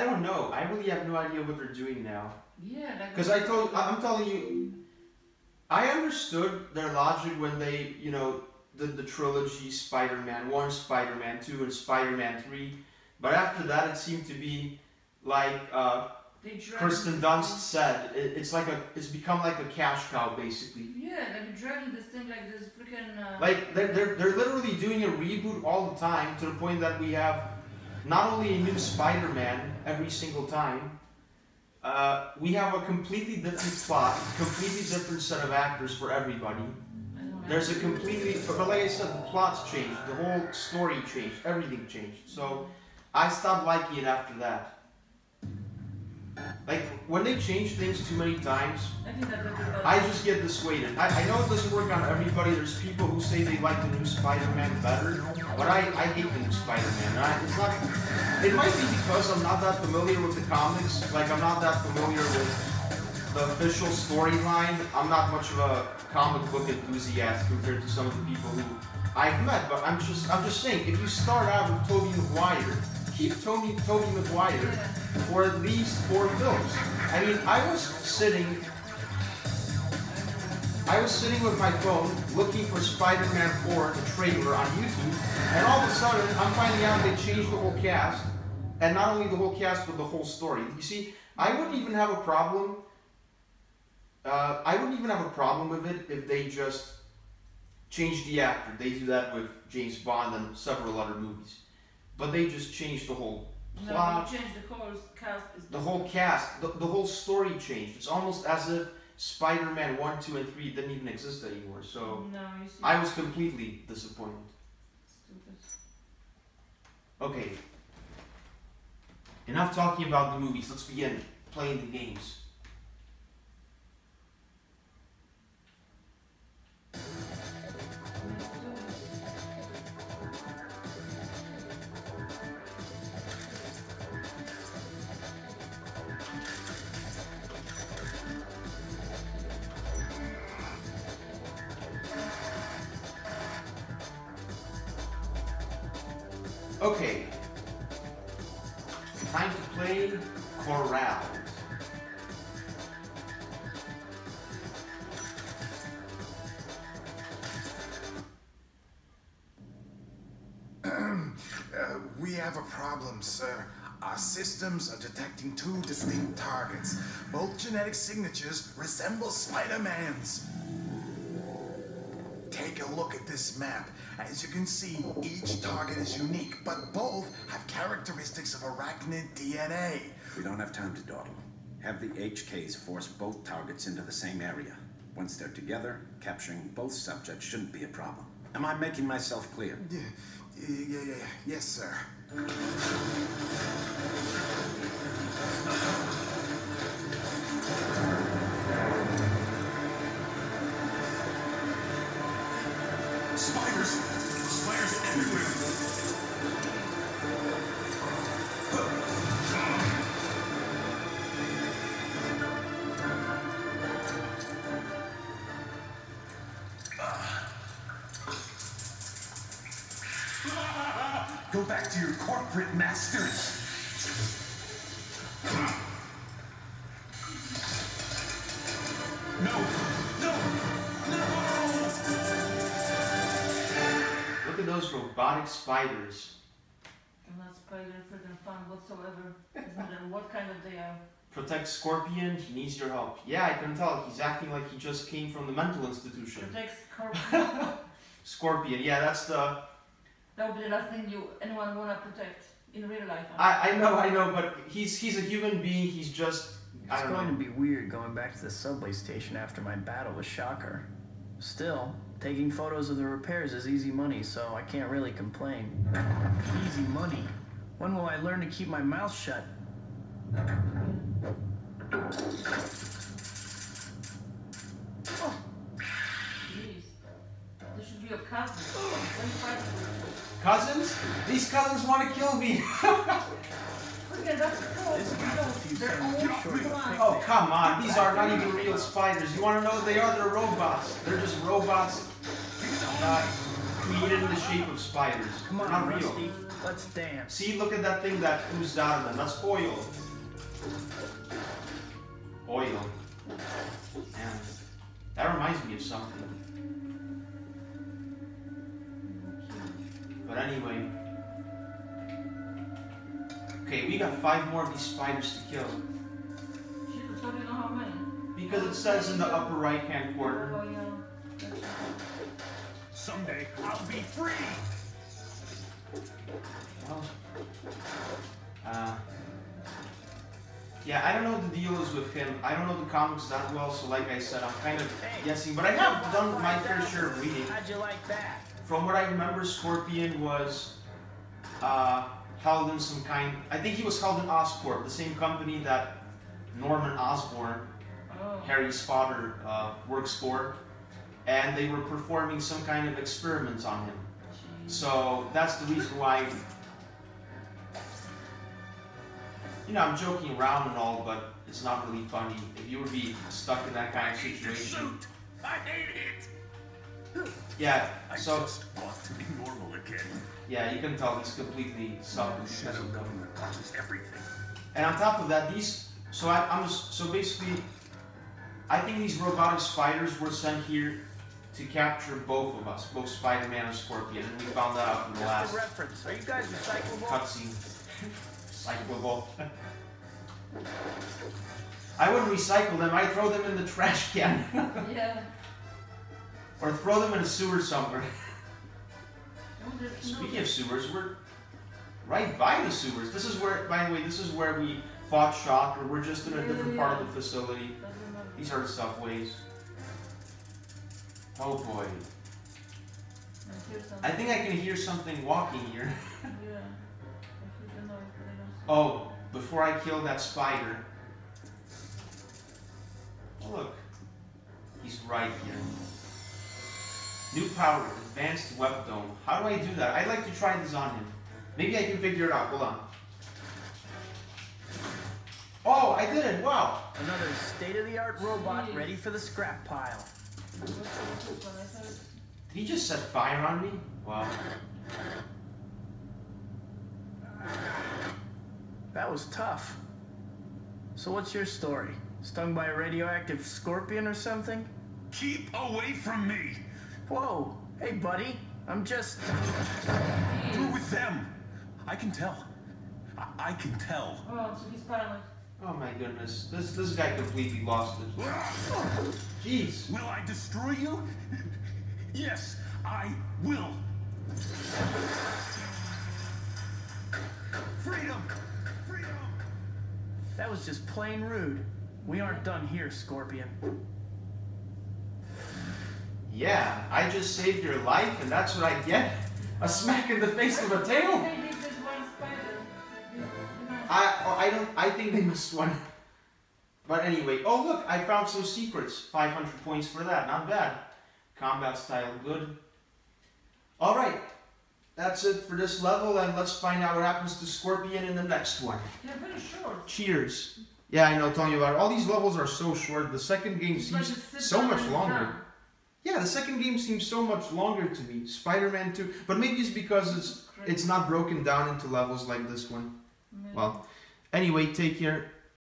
I don't know. I really have no idea what they're doing now. Yeah. Because I told, I'm telling you, I understood their logic when they, you know, did the trilogy Spider-Man One, Spider-Man Two, and Spider-Man Three. But after that, it seemed to be like uh, Kirsten Dunst said. It, it's like a, it's become like a cash cow, basically. Yeah, like dragging this thing like this freaking. Uh, Like they're, they're, they're literally doing a reboot all the time to the point that we have not only a new Spider-Man every single time, uh, we have a completely different plot, completely different set of actors for everybody. There's a completely, but like I said, the plot's changed, the whole story changed, everything changed. So I stopped liking it after that. Like when they change things too many times, I think that's everybody. I just get dissuaded. I, I know it doesn't work on everybody. There's people who say they like the new Spider-Man better, but I, I hate the new Spider-Man. I, it's not. It might be because I'm not that familiar with the comics. Like I'm not that familiar with the official storyline. I'm not much of a comic book enthusiast compared to some of the people who I've met. But I'm just I'm just saying, if you start out with Tobey Maguire, keep Tobey Tobey Maguire. For at least four films. I mean, I was sitting I was sitting with my phone looking for Spider-Man 4, the trailer on YouTube, and all of a sudden I'm finding out they changed the whole cast, and not only the whole cast but the whole story. You see, I wouldn't even have a problem. Uh, I wouldn't even have a problem with it if they just changed the actor. They do that with James Bond and several other movies, but they just changed the whole No, you change the whole cast. The whole cast, the, the whole story changed. It's almost as if Spider-Man 1, 2, and 3 didn't even exist anymore. So No. I was completely disappointed. Stupid. Okay. Enough talking about the movies. Let's begin playing the games. Okay. Time to play Corral. Uh, we have a problem, sir. Our systems are detecting two distinct targets. Both genetic signatures resemble Spider-Man's. Take a look at this map. As you can see, each target is unique, but both have characteristics of arachnid DNA. We don't have time to dawdle. Have the HKs force both targets into the same area. Once they're together, capturing both subjects shouldn't be a problem. Am I making myself clear? Yeah, yeah, yeah, yeah. yes, sir. Go back to your corporate masters! No! Those robotic spiders. I'm not spider freaking fun whatsoever. Doesn't matter what kind of they are. Protect Scorpion, he needs your help. Yeah, I can tell. He's acting like he just came from the mental institution. Protects corp. Scorpion, yeah, that's the. that would be the last thing you anyone wanna protect in real life. I, I know, I know, but he's he's a human being. He's just. I It's don't going know. to be weird going back to the subway station after my battle with Shocker. Still, taking photos of the repairs is easy money, so I can't really complain. Easy money? When will I learn to keep my mouth shut? Jeez. This should be your cousin. When you fight with Cousins? These cousins want to kill me. Freaking that's so This guy's a few They're cents too all short of a blind. Oh, come on. These are not even real spiders. You want to know what they are? They're robots. They're just robots uh, created in the shape of spiders. Come on, not real. Rusty. Let's dance. See, look at that thing that oozed out of them. That's oil. Oil. Man, that reminds me of something. But anyway. Okay, we got five more of these spiders to kill. Jesus, how do you know how many? Because it says in the upper right hand corner. Oh, yeah. Someday I'll be free. Well, uh, yeah, I don't know what the deal is with him. I don't know the comics that well, so like I said, I'm kind of guessing. But I have done my fair share of reading. How'd you like that? From what I remember, Scorpion was uh, held in some kind. I think he was held in Oscorp, the same company that Norman Osborn, Oh, Harry's father, uh, works for, and they were performing some kind of experiments on him. jeez. So that's the reason why. You know, I'm joking around and all, but it's not really funny. If you would be stuck in that kind of situation. I hate it. Yeah, I so just want to be normal again. yeah, you can tell he's completely suffering because Shadow government watches everything. And on top of that, these. So I, I'm just, so basically, I think these robotic spiders were sent here to capture both of us, both Spider-Man and Scorpion, and we found that out from the Just last a reference. Are you guys recyclable? cutscene. Recyclable. I wouldn't recycle them. I'd throw them in the trash can, Yeah. Or throw them in a sewer somewhere. Speaking of sewers, we're right by the sewers. This is where, by the way, this is where we fought Shocker. We're just in a different part of the facility. These are the subways. Oh boy. I hear something. I think I can hear something walking here. Yeah. I hear the noise, but I don't see Oh, before I kill that spider. Oh, look. He's right here. New power, advanced web dome. How do I do that? I'd like to try this on him. Maybe I can figure it out. Hold on. Oh, I did it. Wow. Another state-of-the-art robot ready for the scrap pile. What's this one? I thought it- Did he just set fire on me? Wow. That was tough. So what's your story? Stung by a radioactive scorpion or something? Keep away from me. Whoa! Hey, buddy. I'm just. You're with them. I can tell. I, I can tell. Oh, so he's paralyzed. Oh my goodness. This this guy completely lost it. Jeez. Will I destroy you? Yes, I will. Freedom! Freedom! That was just plain rude. We aren't done here, Scorpion. Yeah, I just saved your life and that's what I get? A smack in the face of a tail? They did this one spider. You know, I oh, I don't I think they missed one. But anyway, oh look, I found some secrets. 500 points for that, not bad. Combat style, good. Alright, that's it for this level, and let's find out what happens to Scorpion in the next one. They're very short. Cheers. Yeah, I know, you about it. All these levels are so short. The second game seems so much longer. down. Yeah, the second game seems so much longer to me. Spider-Man 2, but maybe it's because it's it's not broken down into levels like this one. Maybe. Well, anyway, take care.